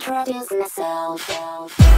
introduce myself.